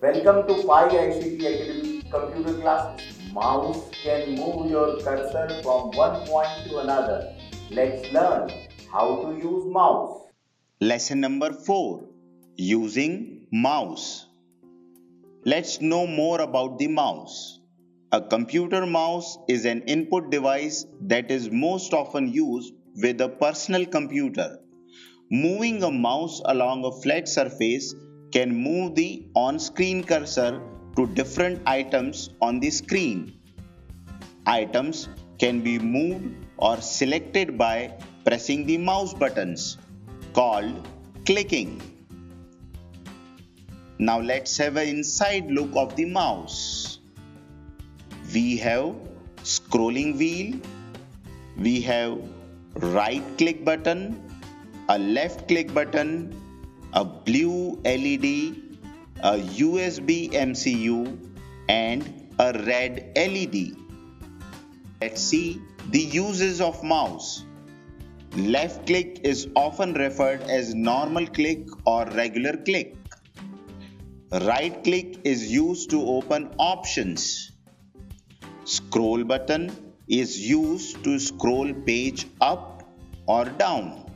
Welcome to PAI ICT Academy computer classes. Mouse can move your cursor from one point to another. Let's learn how to use mouse. Lesson number 4 Using Mouse. Let's know more about the mouse. A computer mouse is an input device that is most often used with a personal computer. Moving a mouse along a flat surface can move the on screen cursor to different items on the screen. Items can be moved or selected by pressing the mouse buttons called clicking. Now let's have an inside look of the mouse. We have scrolling wheel, we have right click button, a left click button, a blue LED, a USB MCU and a red LED. Let's see the uses of mouse. Left click is often referred as normal click or regular click. Right click is used to open options. Scroll button is used to scroll page up or down.